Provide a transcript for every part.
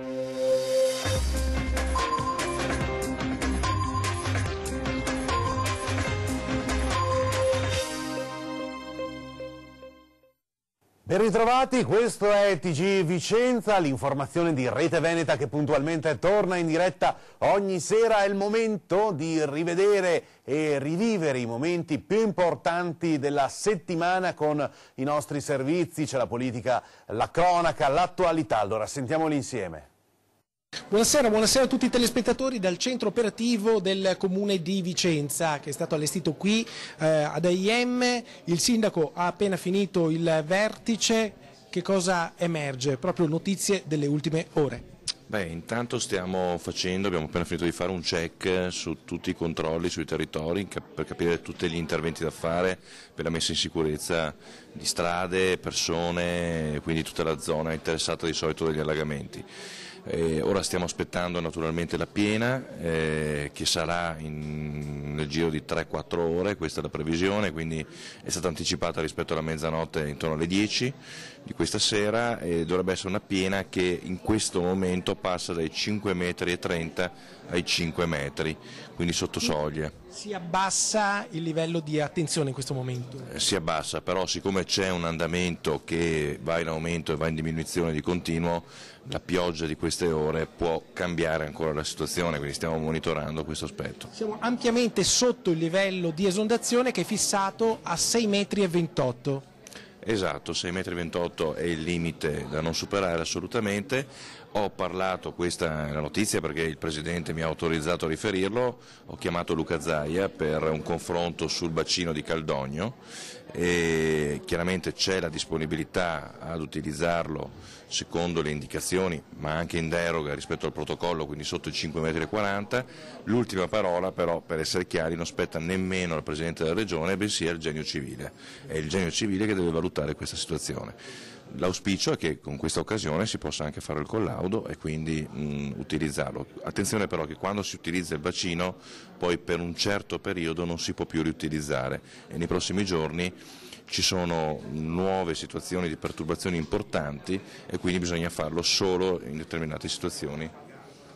you Ben ritrovati, questo è TG Vicenza, l'informazione di Rete Veneta che puntualmente torna in diretta ogni sera. È il momento di rivedere e rivivere i momenti più importanti della settimana con i nostri servizi, c'è la politica, la cronaca, l'attualità. Allora sentiamoli insieme. Buonasera, buonasera, a tutti i telespettatori dal centro operativo del comune di Vicenza che è stato allestito qui eh, ad AIM. Il sindaco ha appena finito il vertice. Che cosa emerge? Proprio notizie delle ultime ore. Beh, intanto stiamo facendo, abbiamo appena finito di fare un check su tutti i controlli sui territori per capire tutti gli interventi da fare per la messa in sicurezza di strade, persone, quindi tutta la zona interessata di solito dagli allagamenti. Eh, ora stiamo aspettando naturalmente la piena eh, che sarà in, nel giro di 3-4 ore, questa è la previsione, quindi è stata anticipata rispetto alla mezzanotte intorno alle 10 di questa sera e dovrebbe essere una piena che in questo momento passa dai 5,30 metri ai 5 metri, quindi sotto soglia. Si abbassa il livello di attenzione in questo momento? Eh, si abbassa, però siccome c'è un andamento che va in aumento e va in diminuzione di continuo, la pioggia di queste ore può cambiare ancora la situazione, quindi stiamo monitorando questo aspetto. Siamo ampiamente sotto il livello di esondazione che è fissato a 6,28 metri. Esatto, 6,28 metri è il limite da non superare assolutamente. Ho parlato, questa è la notizia perché il Presidente mi ha autorizzato a riferirlo, ho chiamato Luca Zaia per un confronto sul bacino di Caldogno e chiaramente c'è la disponibilità ad utilizzarlo secondo le indicazioni ma anche in deroga rispetto al protocollo quindi sotto i 5,40 m l'ultima parola però per essere chiari non spetta nemmeno al Presidente della Regione bensì al genio civile. È il genio civile che deve valutare questa situazione L'auspicio è che con questa occasione si possa anche fare il collaudo e quindi mh, utilizzarlo. Attenzione però che quando si utilizza il bacino poi per un certo periodo non si può più riutilizzare e nei prossimi giorni ci sono nuove situazioni di perturbazioni importanti e quindi bisogna farlo solo in determinate situazioni.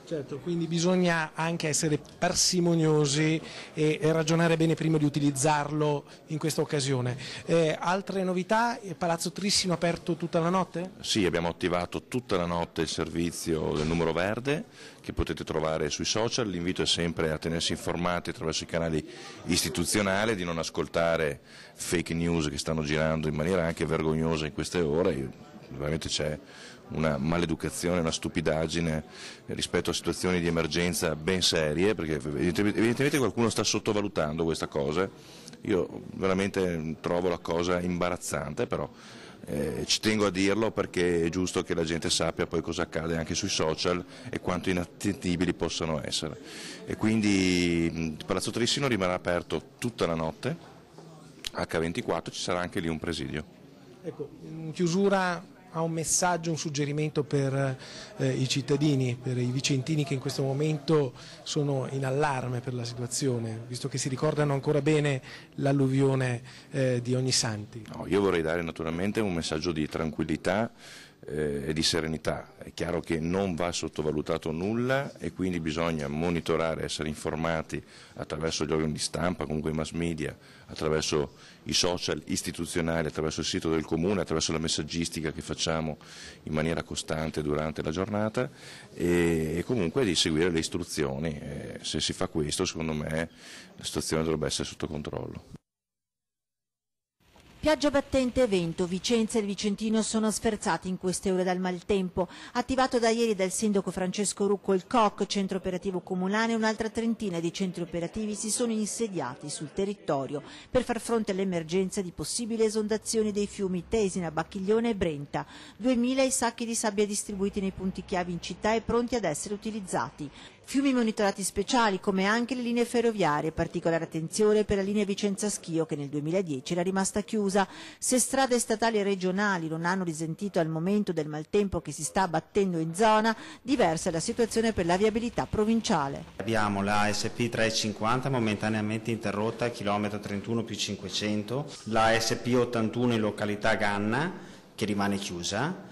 Certo, quindi bisogna anche essere parsimoniosi e, ragionare bene prima di utilizzarlo in questa occasione. Eh, altre novità? Il Palazzo Trissino aperto tutta la notte? Sì, abbiamo attivato tutta la notte il servizio del numero verde che potete trovare sui social, l'invito è sempre a tenersi informati attraverso i canali istituzionali, di non ascoltare fake news che stanno girando in maniera anche vergognosa in queste ore, veramente c'è una maleducazione, una stupidaggine rispetto a situazioni di emergenza ben serie, perché evidentemente qualcuno sta sottovalutando questa cosa. Io veramente trovo la cosa imbarazzante, però eh, ci tengo a dirlo perché è giusto che la gente sappia poi cosa accade anche sui social e quanto inattendibili possano essere. E quindi il Palazzo Trissino rimarrà aperto tutta la notte, H24 ci sarà anche lì un presidio. Ecco, in chiusura ha un messaggio, un suggerimento per eh, i cittadini, per i vicentini che in questo momento sono in allarme per la situazione, visto che si ricordano ancora bene l'alluvione eh, di Ognisanti? No, io vorrei dare naturalmente un messaggio di tranquillità e di serenità. È chiaro che non va sottovalutato nulla e quindi bisogna monitorare, essere informati attraverso gli organi di stampa, comunque i mass media, attraverso i social istituzionali, attraverso il sito del comune, attraverso la messaggistica che facciamo in maniera costante durante la giornata e, e comunque di seguire le istruzioni. Eh, se si fa questo, secondo me, la situazione dovrebbe essere sotto controllo. Pioggia battente e vento, Vicenza e il Vicentino sono sferzati in queste ore dal maltempo. Attivato da ieri dal sindaco Francesco Rucco il COC, centro operativo comunale, un'altra trentina di centri operativi si sono insediati sul territorio per far fronte all'emergenza di possibili esondazioni dei fiumi Tesina, Bacchiglione e Brenta. 2000 i sacchi di sabbia distribuiti nei punti chiavi in città e pronti ad essere utilizzati. Fiumi monitorati speciali come anche le linee ferroviarie, particolare attenzione per la linea Vicenza Schio che nel 2010 era rimasta chiusa. Se strade statali e regionali non hanno risentito al momento del maltempo che si sta abbattendo in zona, diversa è la situazione per la viabilità provinciale. Abbiamo la SP 350 momentaneamente interrotta al chilometro 31 più 500, la SP 81 in località Ganna che rimane chiusa,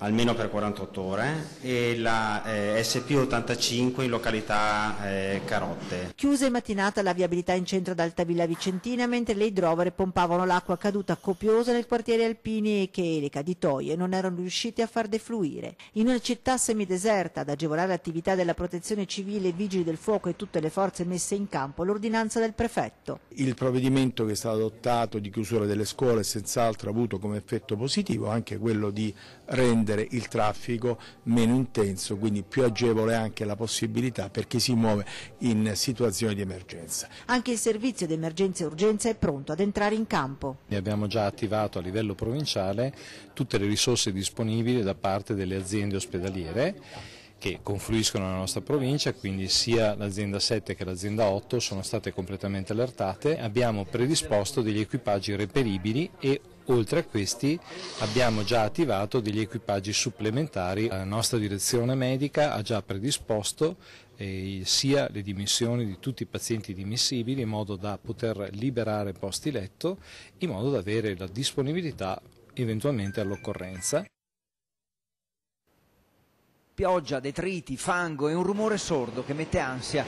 almeno per 48 ore e la eh, SP85 in località eh, Carotte. Chiusa in mattinata la viabilità in centro ad Altavilla Vicentina mentre le idrovere pompavano l'acqua caduta copiosa nel quartiere Alpini e che le caditoie non erano riuscite a far defluire. In una città semideserta ad agevolare l'attività della protezione civile, vigili del fuoco e tutte le forze messe in campo, l'ordinanza del prefetto. Il provvedimento che è stato adottato di chiusura delle scuole senz'altro ha avuto come effetto positivo anche quello di rendere il traffico meno intenso, quindi più agevole anche la possibilità per chi si muove in situazioni di emergenza. Anche il servizio di emergenza e urgenza è pronto ad entrare in campo. Abbiamo già attivato a livello provinciale tutte le risorse disponibili da parte delle aziende ospedaliere che confluiscono nella nostra provincia, quindi sia l'azienda 7 che l'azienda 8 sono state completamente allertate, abbiamo predisposto degli equipaggi reperibili e Oltre a questi abbiamo già attivato degli equipaggi supplementari, la nostra direzione medica ha già predisposto eh, sia le dimissioni di tutti i pazienti dimissibili in modo da poter liberare posti letto, in modo da avere la disponibilità eventualmente all'occorrenza pioggia, detriti, fango e un rumore sordo che mette ansia.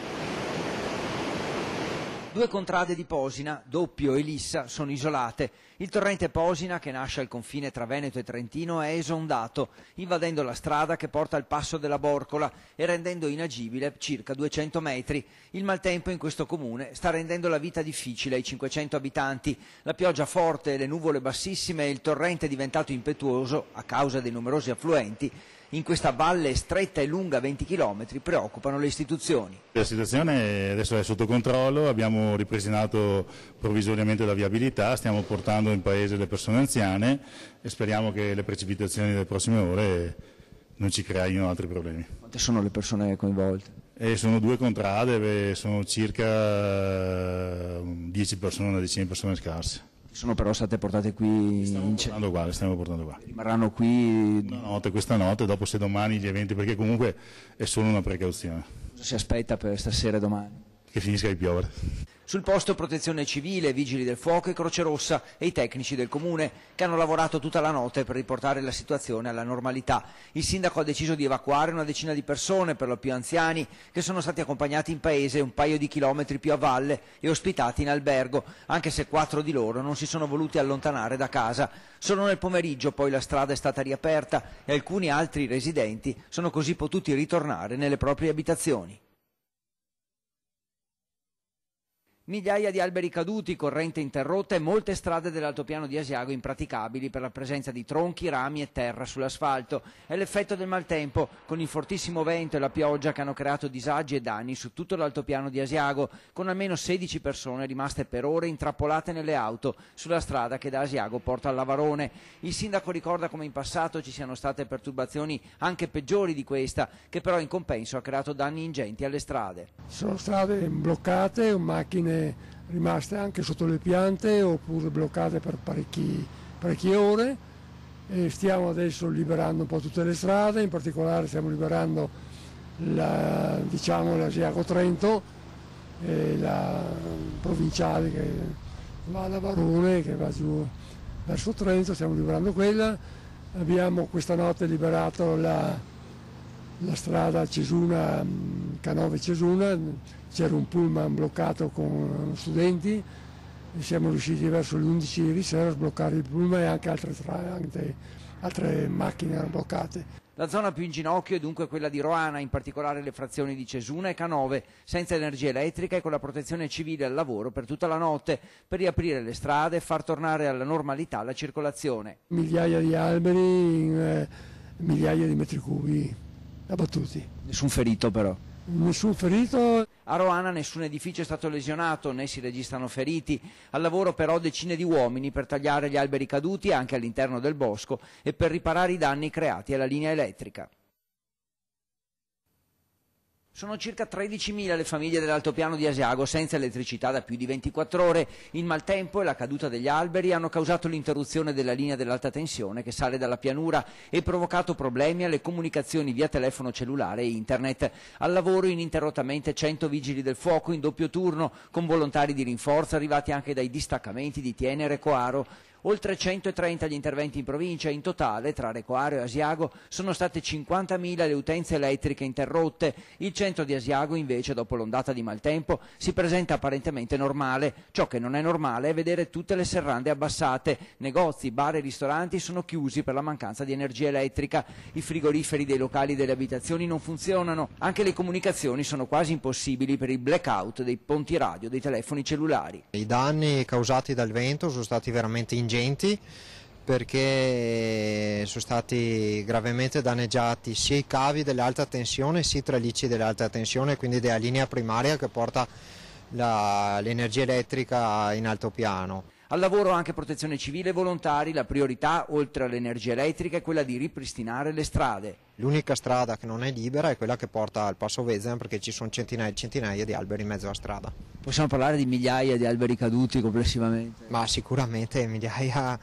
Due contrade di Posina, Doppio e Lissa, sono isolate. Il torrente Posina, che nasce al confine tra Veneto e Trentino, è esondato, invadendo la strada che porta al passo della Borcola e rendendo inagibile circa 200 metri. Il maltempo in questo comune sta rendendo la vita difficile ai 500 abitanti. La pioggia forte, le nuvole bassissime e il torrente diventato impetuoso, a causa dei numerosi affluenti, in questa valle stretta e lunga 20 km preoccupano le istituzioni. La situazione adesso è sotto controllo, abbiamo ripristinato provvisoriamente la viabilità, stiamo portando in paese le persone anziane e speriamo che le precipitazioni delle prossime ore non ci creino altri problemi. Quante sono le persone coinvolte? E sono due contrade, sono circa 10 persone, una decina di persone scarse sono però state portate qui stiamo in portando qua, le stiamo portando qua. Rimarranno qui notte, questa notte, dopo se domani gli eventi, perché comunque è solo una precauzione. Cosa si aspetta per stasera e domani? Che finisca di piovere. Sul posto protezione civile, vigili del fuoco e Croce Rossa e i tecnici del comune che hanno lavorato tutta la notte per riportare la situazione alla normalità. Il sindaco ha deciso di evacuare una decina di persone, per lo più anziani, che sono stati accompagnati in paese un paio di chilometri più a valle e ospitati in albergo, anche se quattro di loro non si sono voluti allontanare da casa. Solo nel pomeriggio poi la strada è stata riaperta e alcuni altri residenti sono così potuti ritornare nelle proprie abitazioni. Migliaia di alberi caduti, corrente interrotta e molte strade dell'altopiano di Asiago impraticabili per la presenza di tronchi, rami e terra sull'asfalto. È l'effetto del maltempo, con il fortissimo vento e la pioggia che hanno creato disagi e danni su tutto l'altopiano di Asiago, con almeno 16 persone rimaste per ore intrappolate nelle auto sulla strada che da Asiago porta a Lavarone. Il sindaco ricorda come in passato ci siano state perturbazioni anche peggiori di questa, che però in compenso ha creato danni ingenti alle strade. Sono strade bloccate, macchine rimaste anche sotto le piante oppure bloccate per parecchie ore e stiamo adesso liberando un po' tutte le strade, in particolare stiamo liberando la, diciamo, l'Asiago Trento e la provinciale che va da Varone, che va giù verso Trento, stiamo liberando quella. Abbiamo questa notte liberato la, la strada Cesuna, Canove Cesuna, c'era un pullman bloccato con studenti e siamo riusciti verso le 11 ieri sera a sbloccare il pullman e anche altre, altre, altre macchine erano bloccate. La zona più in ginocchio è dunque quella di Roana, in particolare le frazioni di Cesuna e Canove, senza energia elettrica e con la protezione civile al lavoro per tutta la notte, per riaprire le strade e far tornare alla normalità la circolazione. Migliaia di alberi, in, eh, migliaia di metri cubi abbattuti. Nessun ferito però? Nessun ferito. A Roana nessun edificio è stato lesionato, né si registrano feriti. Al lavoro però decine di uomini per tagliare gli alberi caduti anche all'interno del bosco e per riparare i danni creati alla linea elettrica. Sono circa 13.000 le famiglie dell'altopiano di Asiago senza elettricità da più di 24 ore. Il maltempo e la caduta degli alberi hanno causato l'interruzione della linea dell'alta tensione che sale dalla pianura e provocato problemi alle comunicazioni via telefono cellulare e internet. Al lavoro ininterrottamente 100 vigili del fuoco in doppio turno con volontari di rinforzo arrivati anche dai distaccamenti di Tienere e Coaro. Oltre 130 gli interventi in provincia, in totale tra Recoaro e Asiago sono state 50.000 le utenze elettriche interrotte, il centro di Asiago invece dopo l'ondata di maltempo si presenta apparentemente normale, ciò che non è normale è vedere tutte le serrande abbassate, negozi, bar e ristoranti sono chiusi per la mancanza di energia elettrica, i frigoriferi dei locali delle abitazioni non funzionano, anche le comunicazioni sono quasi impossibili per il blackout dei ponti radio dei telefoni cellulari. I danni causati dal vento sono stati veramente ingenti perché sono stati gravemente danneggiati sia i cavi dell'alta tensione sia i tralicci dell'alta tensione, quindi della linea primaria che porta l'energia elettrica in altopiano. Al lavoro anche protezione civile e volontari, la priorità oltre all'energia elettrica è quella di ripristinare le strade. L'unica strada che non è libera è quella che porta al Passo Vezzen perché ci sono centinaia e centinaia di alberi in mezzo alla strada. Possiamo parlare di migliaia di alberi caduti complessivamente? Ma sicuramente migliaia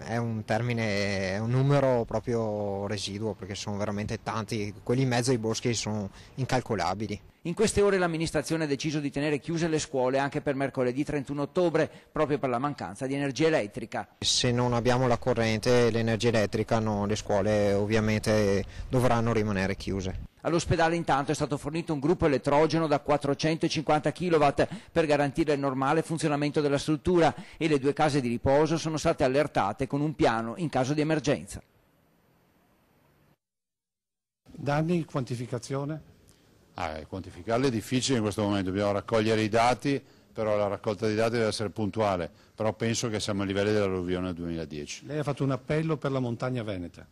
è un termine, è un numero proprio residuo perché sono veramente tanti, quelli in mezzo ai boschi sono incalcolabili. In queste ore l'amministrazione ha deciso di tenere chiuse le scuole anche per mercoledì 31 ottobre, proprio per la mancanza di energia elettrica. Se non abbiamo la corrente e l'energia elettrica no, le scuole ovviamente dovranno rimanere chiuse. All'ospedale intanto è stato fornito un gruppo elettrogeno da 450 kW per garantire il normale funzionamento della struttura e le due case di riposo sono state allertate con un piano in caso di emergenza. Danni, quantificazione? Ah, quantificarli è difficile in questo momento, dobbiamo raccogliere i dati, però la raccolta dei dati deve essere puntuale, però penso che siamo a livelli dell'alluvione del 2010. Lei ha fatto un appello per la montagna veneta.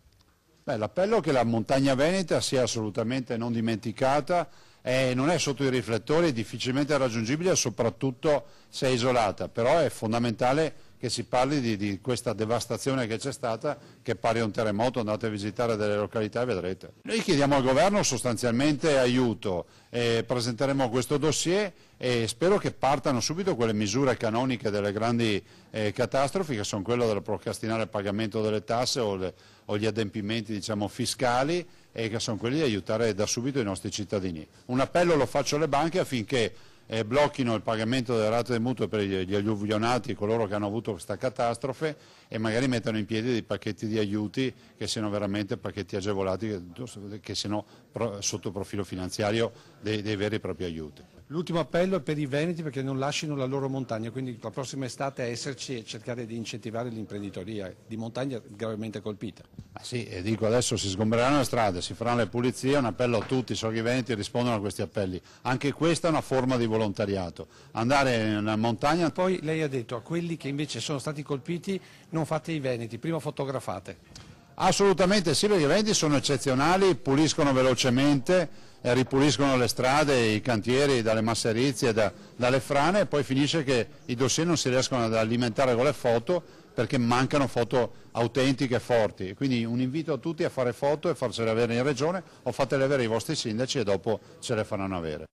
l'appello è che la montagna veneta sia assolutamente non dimenticata, eh, non è sotto i riflettori, è difficilmente raggiungibile, soprattutto se è isolata, però è fondamentale che si parli di, di questa devastazione che c'è stata, che pari a un terremoto, andate a visitare delle località e vedrete. Noi chiediamo al governo sostanzialmente aiuto, eh, presenteremo questo dossier e spero che partano subito quelle misure canoniche delle grandi eh, catastrofi, che sono quelle del procrastinare il pagamento delle tasse o, le, o gli adempimenti diciamo, fiscali, e che sono quelli di aiutare da subito i nostri cittadini. Un appello lo faccio alle banche affinché eh, blocchino il pagamento delle rate del mutuo per gli alluvionati, coloro che hanno avuto questa catastrofe e magari mettano in piedi dei pacchetti di aiuti che siano veramente pacchetti agevolati, che, che siano pro, sotto profilo finanziario dei, dei veri e propri aiuti. L'ultimo appello è per i veneti perché non lasciano la loro montagna, quindi la prossima estate esserci e cercare di incentivare l'imprenditoria di montagna gravemente colpita. Ah sì, e dico adesso si sgombreranno le strade, si faranno le pulizie, un appello a tutti, so che i veneti rispondono a questi appelli. Anche questa è una forma di volontariato, andare in montagna... Poi lei ha detto a quelli che invece sono stati colpiti non fate i veneti, prima fotografate. Assolutamente sì, i veneti sono eccezionali, puliscono velocemente, eh, ripuliscono le strade, i cantieri dalle masserizie, da, dalle frane e poi finisce che i dossier non si riescono ad alimentare con le foto perché mancano foto autentiche e forti. Quindi un invito a tutti a fare foto e farsele avere in regione o fatele avere i vostri sindaci e dopo ce le faranno avere.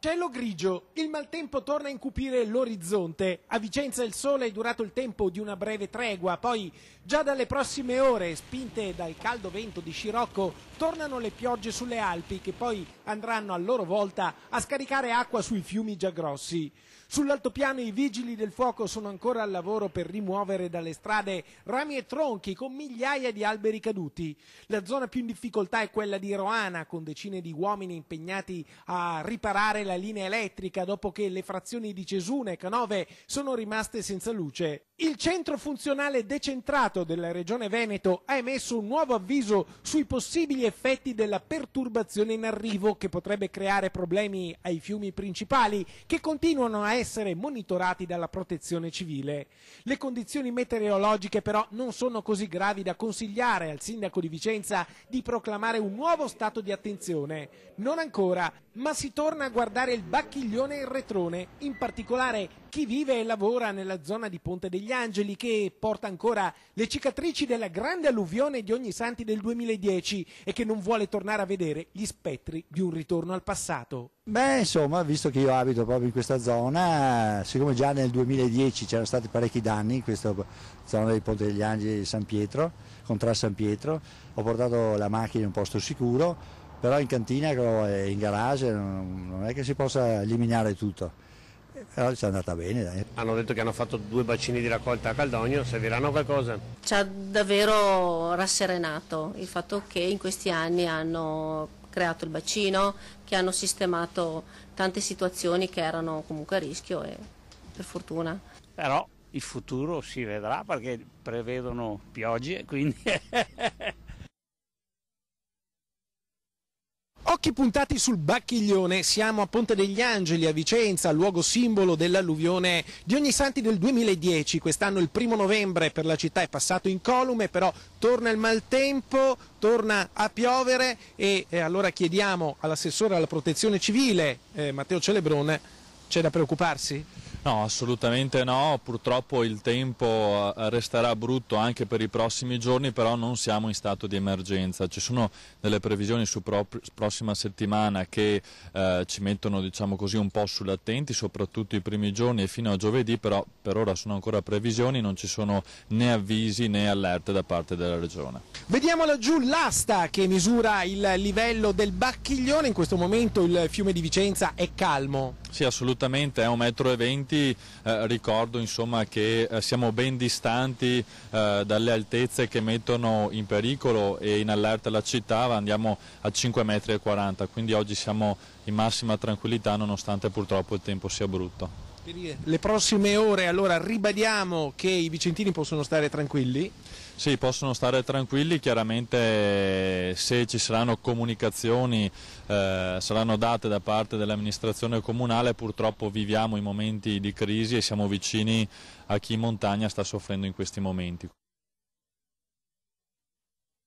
Cielo grigio, il maltempo torna a incupire l'orizzonte. A Vicenza il sole è durato il tempo di una breve tregua, poi già dalle prossime ore, spinte dal caldo vento di scirocco, tornano le piogge sulle Alpi che poi andranno a loro volta a scaricare acqua sui fiumi già grossi. Sull'altopiano i vigili del fuoco sono ancora al lavoro per rimuovere dalle strade rami e tronchi con migliaia di alberi caduti. La zona più in difficoltà è quella di Roana, con decine di uomini impegnati a riparare la linea elettrica dopo che le frazioni di Cesuna e Canove sono rimaste senza luce. Il centro funzionale decentrato della regione Veneto ha emesso un nuovo avviso sui possibili effetti della perturbazione in arrivo che potrebbe creare problemi ai fiumi principali che continuano a essere monitorati dalla protezione civile. Le condizioni meteorologiche però non sono così gravi da consigliare al sindaco di Vicenza di proclamare un nuovo stato di attenzione. Non ancora, ma si torna a guardare il bacchiglione e il retrone, in particolare chi vive e lavora nella zona di Ponte degli Angeli che porta ancora le cicatrici della grande alluvione di ogni santi del 2010 e che non vuole tornare a vedere gli spettri di un ritorno al passato. Beh, insomma, visto che io abito proprio in questa zona, siccome già nel 2010 c'erano stati parecchi danni in questa zona del Ponte degli Angeli San Pietro, contra San Pietro, ho portato la macchina in un posto sicuro, però in cantina e in garage non è che si possa eliminare tutto però ci è andata bene. Dai. Hanno detto che hanno fatto due bacini di raccolta a Caldogno, serviranno a qualcosa? Ci ha davvero rasserenato il fatto che in questi anni hanno creato il bacino, che hanno sistemato tante situazioni che erano comunque a rischio e per fortuna. Però il futuro si vedrà perché prevedono piogge, quindi Occhi puntati sul Bacchiglione, siamo a Ponte degli Angeli a Vicenza, luogo simbolo dell'alluvione di ogni santi del 2010. Quest'anno il primo novembre per la città è passato incolume, però torna il maltempo, torna a piovere e, e allora chiediamo all'assessore alla protezione civile, eh, Matteo Celebrone, c'è da preoccuparsi? No, assolutamente no, purtroppo il tempo eh, resterà brutto anche per i prossimi giorni, però non siamo in stato di emergenza. Ci sono delle previsioni su pro prossima settimana che eh, ci mettono diciamo così, un po' sull'attenti, soprattutto i primi giorni e fino a giovedì, però per ora sono ancora previsioni, non ci sono né avvisi né allerte da parte della Regione. Vediamo laggiù l'asta che misura il livello del Bacchiglione, in questo momento il fiume di Vicenza è calmo. Sì, assolutamente, è un metro e venti, eh, ricordo insomma, che eh, siamo ben distanti eh, dalle altezze che mettono in pericolo e in allerta la città, andiamo a 5,40 metri 40, quindi oggi siamo in massima tranquillità nonostante purtroppo il tempo sia brutto. Le prossime ore allora ribadiamo che i vicentini possono stare tranquilli? Sì, possono stare tranquilli, chiaramente se ci saranno comunicazioni eh, saranno date da parte dell'amministrazione comunale, purtroppo viviamo i momenti di crisi e siamo vicini a chi in montagna sta soffrendo in questi momenti.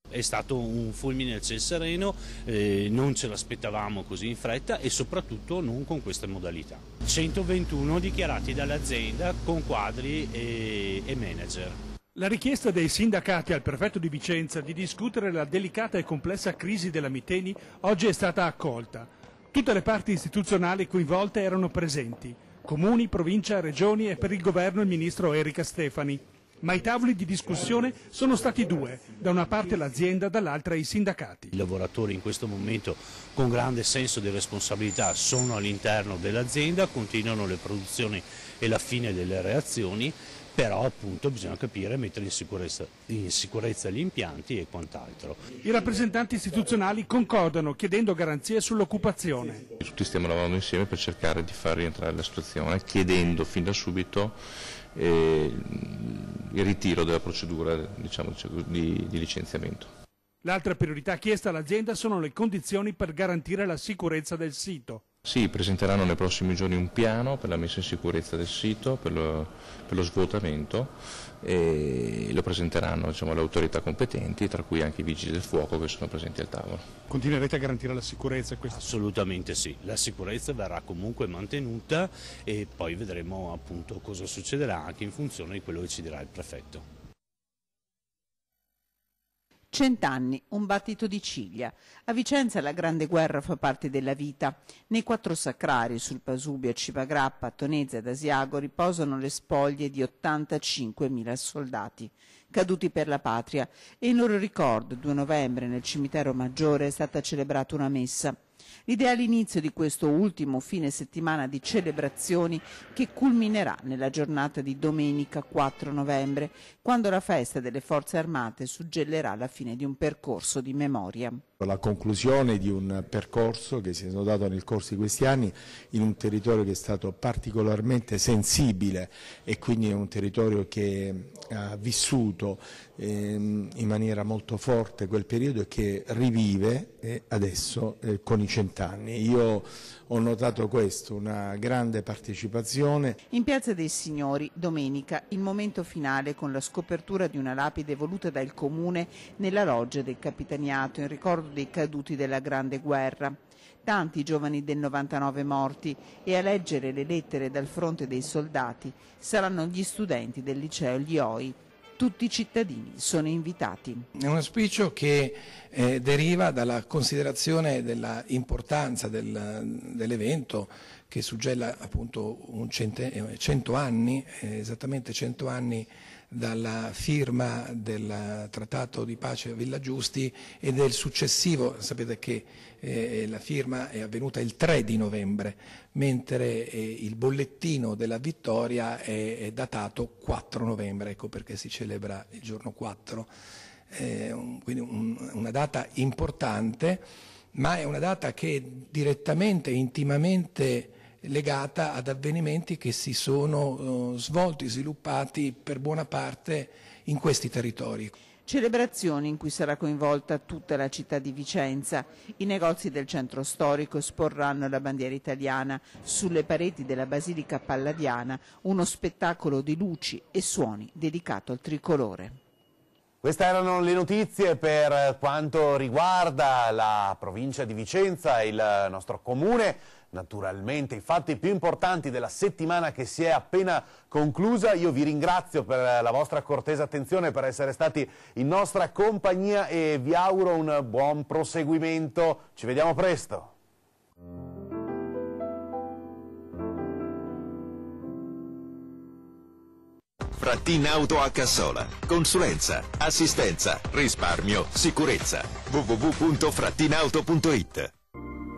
È stato un fulmine al ciel sereno, eh, non ce l'aspettavamo così in fretta e soprattutto non con queste modalità. 121 dichiarati dall'azienda con quadri e, e manager. La richiesta dei sindacati al prefetto di Vicenza di discutere la delicata e complessa crisi della Miteni oggi è stata accolta. Tutte le parti istituzionali coinvolte erano presenti, comuni, provincia, regioni e per il governo il ministro Erika Stefani. Ma i tavoli di discussione sono stati due, da una parte l'azienda, dall'altra i sindacati. I lavoratori in questo momento con grande senso di responsabilità sono all'interno dell'azienda, continuano le produzioni e la fine delle reazioni, però appunto bisogna capire e mettere in sicurezza, in sicurezza gli impianti e quant'altro. I rappresentanti istituzionali concordano chiedendo garanzie sull'occupazione. Tutti stiamo lavorando insieme per cercare di far rientrare la situazione, chiedendo fin da subito eh, il ritiro della procedura diciamo, di, di licenziamento. L'altra priorità chiesta all'azienda sono le condizioni per garantire la sicurezza del sito. Sì, presenteranno nei prossimi giorni un piano per la messa in sicurezza del sito, per lo, per lo svuotamento e lo presenteranno diciamo, alle autorità competenti, tra cui anche i vigili del fuoco che sono presenti al tavolo. Continuerete a garantire la sicurezza? Assolutamente sì, la sicurezza verrà comunque mantenuta e poi vedremo appunto cosa succederà anche in funzione di quello che ci dirà il prefetto. Cent'anni, un battito di ciglia. A Vicenza la Grande Guerra fa parte della vita. Nei quattro sacrari, sul Pasubio, a Cipagrappa, Tonezza ed Asiago, riposano le spoglie di 85.000 soldati caduti per la patria e in loro ricordo, 2 novembre, nel cimitero maggiore è stata celebrata una messa. L'idea all'inizio di questo ultimo fine settimana di celebrazioni che culminerà nella giornata di domenica 4 novembre, quando la festa delle forze armate suggellerà la fine di un percorso di memoria. La conclusione di un percorso che si è dato nel corso di questi anni in un territorio che è stato particolarmente sensibile e quindi è un territorio che ha vissuto in maniera molto forte quel periodo e che rivive eh, adesso eh, con i cent'anni. Io ho notato questo, una grande partecipazione. In Piazza dei Signori, domenica, il momento finale con la scopertura di una lapide voluta dal Comune nella loggia del Capitaniato in ricordo dei caduti della Grande Guerra. Tanti giovani del 99 morti e a leggere le lettere dal fronte dei soldati saranno gli studenti del liceo Lioi. Tutti i cittadini sono invitati. È un auspicio che eh, deriva dalla considerazione dell'importanza del, dell'evento che suggella appunto un cente, 100 anni, eh, esattamente 100 anni dalla firma del trattato di pace a Villa Giusti e del successivo, sapete che eh, la firma è avvenuta il 3 di novembre, mentre eh, il bollettino della vittoria è, è, datato 4 novembre, ecco perché si celebra il giorno 4. Eh, quindi un, una data importante, ma è una data che direttamente, intimamente legata ad avvenimenti che si sono uh, svolti, sviluppati per buona parte in questi territori. Celebrazioni in cui sarà coinvolta tutta la città di Vicenza. I negozi del centro storico esporranno la bandiera italiana sulle pareti della Basilica Palladiana, uno spettacolo di luci e suoni dedicato al tricolore. Queste erano le notizie per quanto riguarda la provincia di Vicenza, il nostro comune. Naturalmente i fatti più importanti della settimana che si è appena conclusa. Io vi ringrazio per la vostra cortesa attenzione, per essere stati in nostra compagnia e vi auguro un buon proseguimento. Ci vediamo presto. Frattin Auto a Cassola. Consulenza, assistenza, risparmio, sicurezza. www.frattinauto.it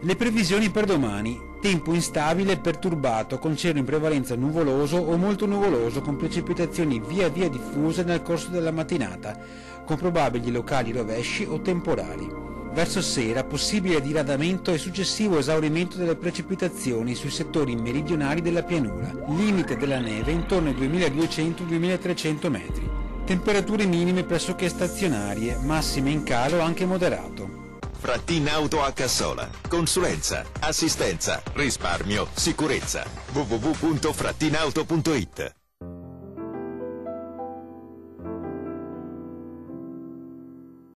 le previsioni per domani. Tempo instabile e perturbato, con cielo in prevalenza nuvoloso o molto nuvoloso, con precipitazioni via via diffuse nel corso della mattinata, con probabili locali rovesci o temporali. Verso sera possibile diradamento e successivo esaurimento delle precipitazioni sui settori meridionali della pianura, limite della neve intorno ai 2200-2300 metri. Temperature minime pressoché stazionarie, massime in calo anche moderato. Frattin Auto a Cassola. Consulenza, assistenza, risparmio, sicurezza. www.frattinauto.it